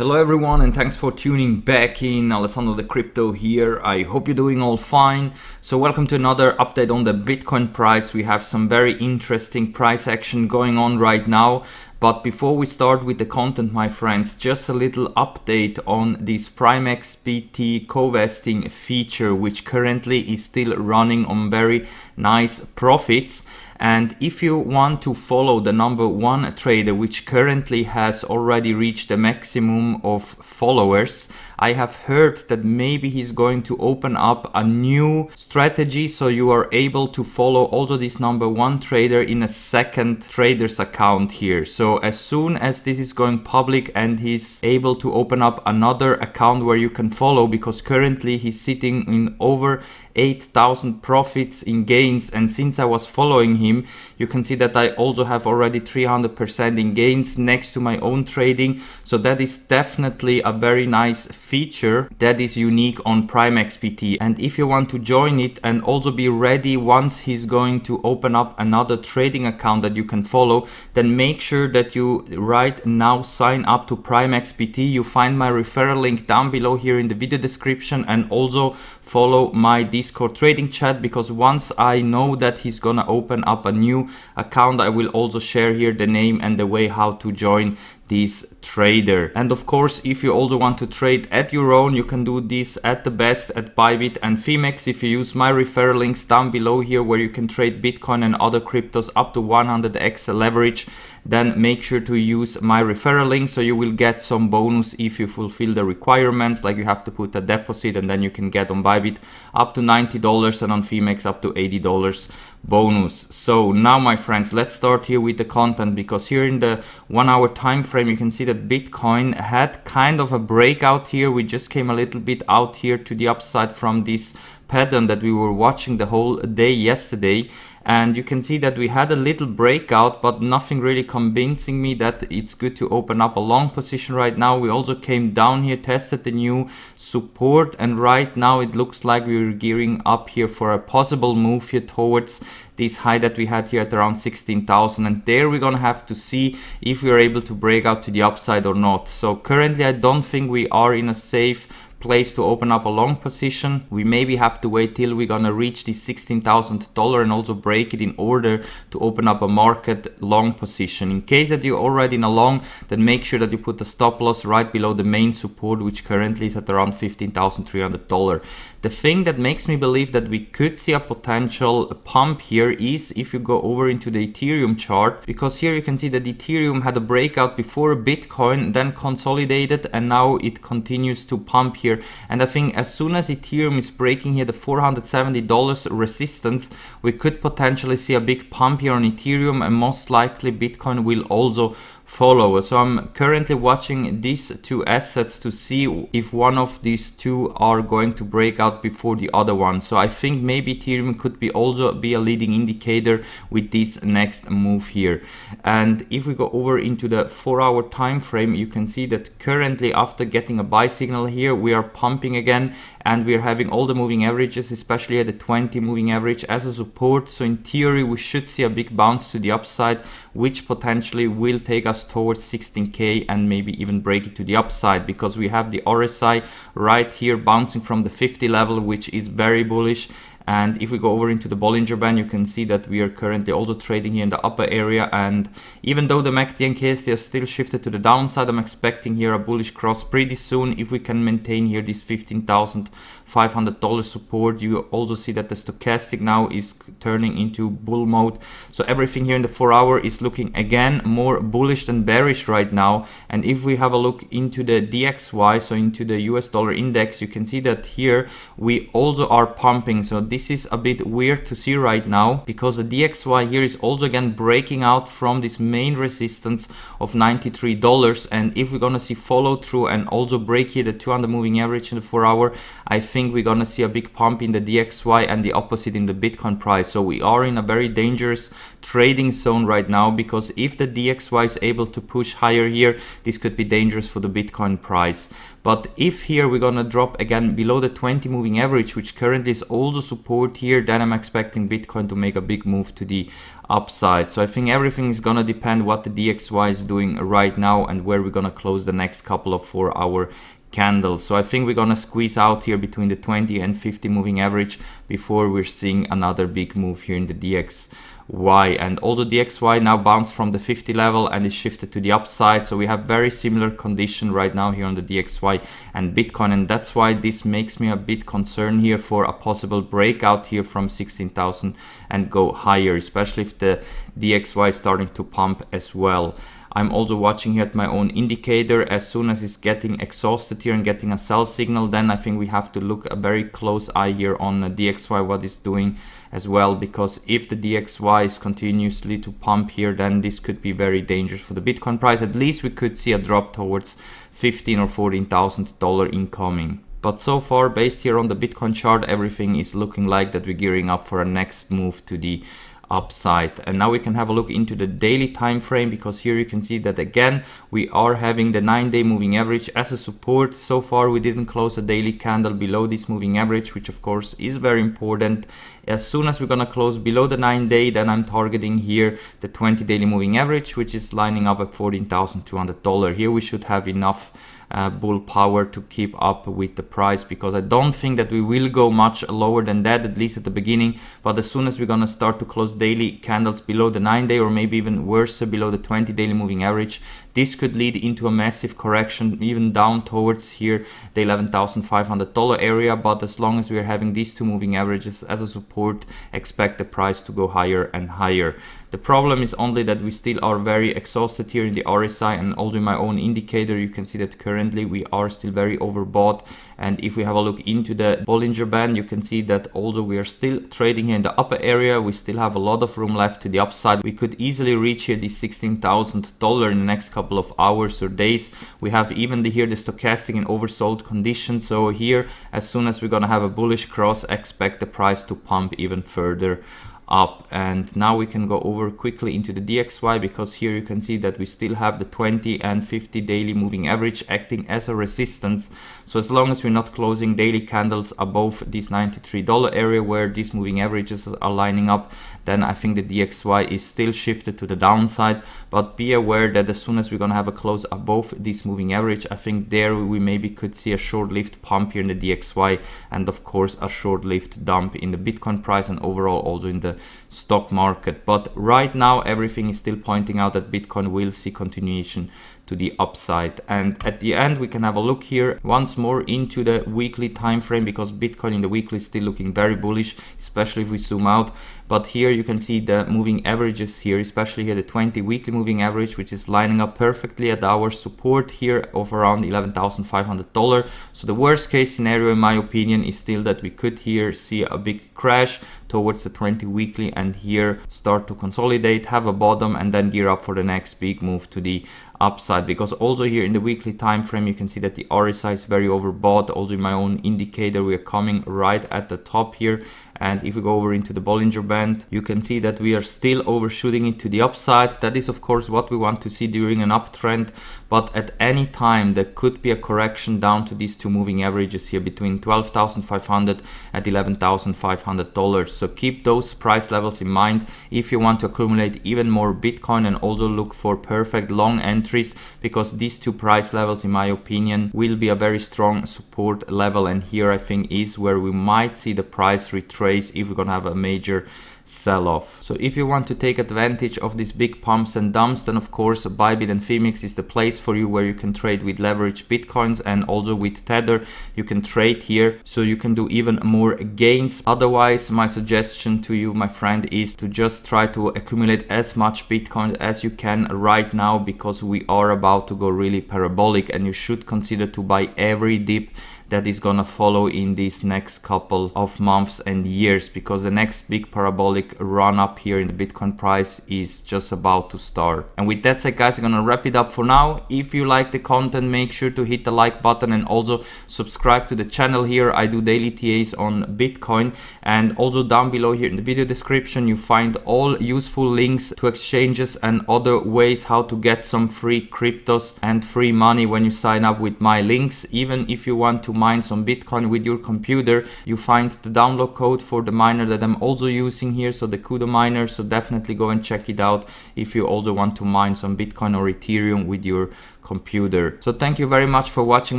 Hello everyone and thanks for tuning back in. Alessandro De Crypto here. I hope you're doing all fine. So welcome to another update on the Bitcoin price. We have some very interesting price action going on right now. But before we start with the content, my friends, just a little update on this Primex PrimeXBT co-vesting feature, which currently is still running on very nice profits. And if you want to follow the number one trader, which currently has already reached the maximum of followers, I have heard that maybe he's going to open up a new strategy so you are able to follow also this number one trader in a second trader's account here. So as soon as this is going public and he's able to open up another account where you can follow because currently he's sitting in over 8,000 profits in gains and since I was following him you can see that I also have already 300% in gains next to my own trading. So that is definitely a very nice feature that is unique on PrimeXBT and if you want to join it and also be ready once he's going to open up another trading account that you can follow then make sure that you right now sign up to PrimeXBT you find my referral link down below here in the video description and also follow my Discord trading chat because once I know that he's gonna open up a new account, I will also share here the name and the way how to join this trader. And of course, if you also want to trade at your own, you can do this at the best at Bybit and Phemex if you use my referral links down below here where you can trade Bitcoin and other cryptos up to 100x leverage then make sure to use my referral link so you will get some bonus if you fulfill the requirements like you have to put a deposit and then you can get on Bybit up to $90 and on Phemex up to $80 bonus. So now my friends, let's start here with the content because here in the one hour time frame you can see that Bitcoin had kind of a breakout here. We just came a little bit out here to the upside from this pattern that we were watching the whole day yesterday and you can see that we had a little breakout but nothing really convincing me that it's good to open up a long position right now. We also came down here tested the new support and right now it looks like we're gearing up here for a possible move here towards this high that we had here at around 16,000 and there we're gonna have to see if we are able to break out to the upside or not. So currently I don't think we are in a safe place to open up a long position. We maybe have to wait till we're gonna reach the $16,000 and also break it in order to open up a market long position. In case that you're already in a long, then make sure that you put the stop loss right below the main support, which currently is at around $15,300. The thing that makes me believe that we could see a potential pump here is if you go over into the Ethereum chart, because here you can see that Ethereum had a breakout before Bitcoin, then consolidated, and now it continues to pump here. And I think as soon as Ethereum is breaking here the $470 resistance, we could potentially see a big pump here on Ethereum, and most likely Bitcoin will also follow. So I'm currently watching these two assets to see if one of these two are going to break out before the other one. So I think maybe Ethereum could be also be a leading indicator with this next move here. And if we go over into the four hour time frame, you can see that currently after getting a buy signal here, we are pumping again and we're having all the moving averages, especially at the 20 moving average as a support. So in theory, we should see a big bounce to the upside, which potentially will take us towards 16k and maybe even break it to the upside because we have the RSI right here bouncing from the 50 level which is very bullish and if we go over into the Bollinger Band, you can see that we are currently also trading here in the upper area. And even though the MACD and KST are still shifted to the downside, I'm expecting here a bullish cross pretty soon if we can maintain here this $15,500 support. You also see that the stochastic now is turning into bull mode. So everything here in the four hour is looking again more bullish than bearish right now. And if we have a look into the DXY, so into the US dollar index, you can see that here we also are pumping. So this this is a bit weird to see right now because the DXY here is also again breaking out from this main resistance of $93 and if we're gonna see follow through and also break here the 200 moving average in the 4 hour I think we're gonna see a big pump in the DXY and the opposite in the Bitcoin price. So we are in a very dangerous trading zone right now because if the DXY is able to push higher here this could be dangerous for the Bitcoin price but if here we're gonna drop again below the 20 moving average which currently is also support here, then I'm expecting Bitcoin to make a big move to the upside. So I think everything is gonna depend what the DXY is doing right now and where we're gonna close the next couple of four hour candles. So I think we're gonna squeeze out here between the 20 and 50 moving average before we're seeing another big move here in the DX. Y and although the XY now bounced from the 50 level and is shifted to the upside so we have very similar condition right now here on the DXY and Bitcoin and that's why this makes me a bit concerned here for a possible breakout here from 16,000 and go higher especially if the DXY is starting to pump as well. I'm also watching here at my own indicator. As soon as it's getting exhausted here and getting a sell signal, then I think we have to look a very close eye here on uh, the DXY, what it's doing as well, because if the DXY is continuously to pump here, then this could be very dangerous for the Bitcoin price. At least we could see a drop towards 15 or $14,000 incoming. But so far, based here on the Bitcoin chart, everything is looking like that we're gearing up for a next move to the upside. And now we can have a look into the daily time frame because here you can see that again we are having the nine day moving average as a support. So far we didn't close a daily candle below this moving average which of course is very important. As soon as we're gonna close below the nine day then i'm targeting here the 20 daily moving average which is lining up at $14,200 here we should have enough uh, bull power to keep up with the price because I don't think that we will go much lower than that at least at the beginning but as soon as we're gonna start to close daily candles below the 9 day or maybe even worse below the 20 daily moving average this could lead into a massive correction even down towards here the $11,500 area but as long as we're having these two moving averages as a support expect the price to go higher and higher. The problem is only that we still are very exhausted here in the RSI and also in my own indicator you can see that currently we are still very overbought and if we have a look into the Bollinger Band you can see that although we are still trading here in the upper area we still have a lot of room left to the upside. We could easily reach here the $16,000 in the next couple of hours or days. We have even the, here the stochastic in oversold condition so here as soon as we're gonna have a bullish cross expect the price to pump even further up. And now we can go over quickly into the DXY because here you can see that we still have the 20 and 50 daily moving average acting as a resistance. So as long as we're not closing daily candles above this $93 area where these moving averages are lining up then I think the DXY is still shifted to the downside. But be aware that as soon as we're gonna have a close above this moving average I think there we maybe could see a short-lived pump here in the DXY and of course a short-lived dump in the Bitcoin price and overall also in the stock market. But right now, everything is still pointing out that Bitcoin will see continuation to the upside. And at the end, we can have a look here once more into the weekly time frame because Bitcoin in the weekly is still looking very bullish, especially if we zoom out. But here you can see the moving averages here, especially here the 20 weekly moving average, which is lining up perfectly at our support here of around $11,500. So the worst case scenario, in my opinion, is still that we could here see a big crash towards the 20 weekly and here start to consolidate, have a bottom and then gear up for the next big move to the upside because also here in the weekly time frame you can see that the RSI is very overbought. Also in my own indicator we are coming right at the top here and if we go over into the Bollinger Band, you can see that we are still overshooting it to the upside. That is of course what we want to see during an uptrend, but at any time there could be a correction down to these two moving averages here between 12,500 and $11,500. So keep those price levels in mind if you want to accumulate even more Bitcoin and also look for perfect long entries because these two price levels in my opinion will be a very strong support level and here I think is where we might see the price retrace if we're gonna have a major sell-off. So if you want to take advantage of these big pumps and dumps, then of course Bybit and Phemex is the place for you where you can trade with leverage bitcoins and also with Tether you can trade here so you can do even more gains. Otherwise my suggestion to you my friend is to just try to accumulate as much bitcoin as you can right now because we are about to go really parabolic and you should consider to buy every dip that is gonna follow in these next couple of months and years because the next big parabolic run up here in the Bitcoin price is just about to start. And with that said guys, I'm gonna wrap it up for now. If you like the content, make sure to hit the like button and also subscribe to the channel here. I do daily TAs on Bitcoin and also down below here in the video description, you find all useful links to exchanges and other ways how to get some free cryptos and free money when you sign up with my links. Even if you want to mine some Bitcoin with your computer, you find the download code for the miner that I'm also using here, so the Cudo miner. So definitely go and check it out if you also want to mine some Bitcoin or Ethereum with your computer. So thank you very much for watching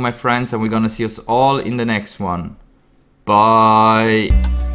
my friends and we're gonna see us all in the next one. Bye.